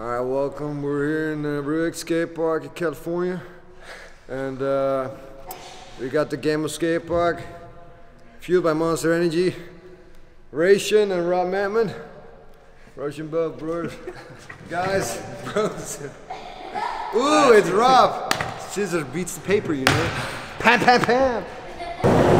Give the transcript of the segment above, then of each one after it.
All right, welcome. We're here in the Brick Skate Park in California, and uh, we got the Gamma Skate Park, fueled by Monster Energy, Rysan and Rob Maatman. Russian Bug, bros. Guys, bros. Ooh, it's Rob. Scissors beats the paper, you know. Pam, pam, pam.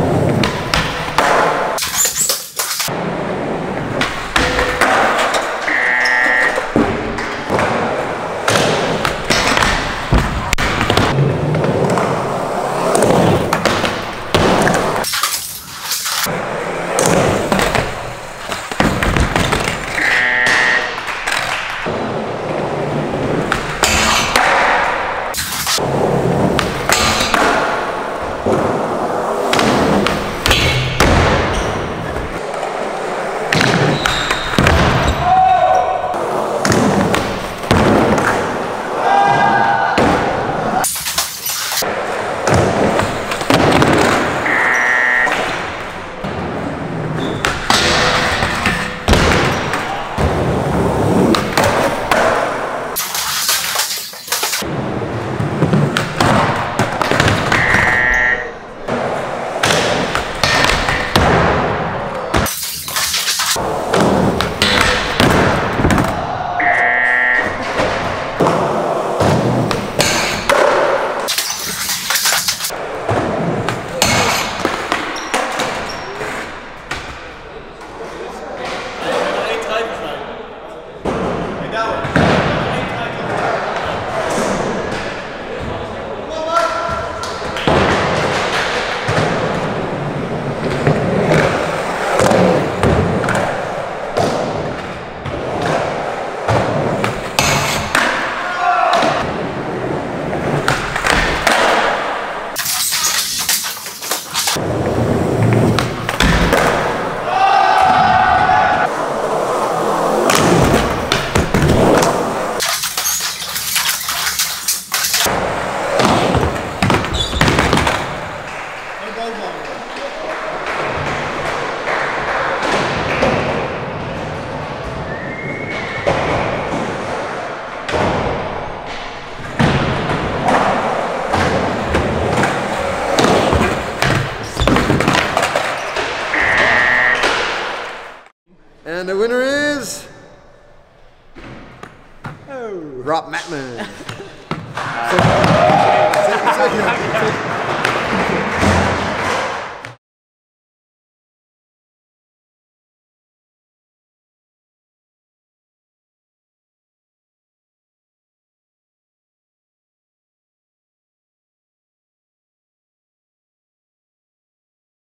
Rob second-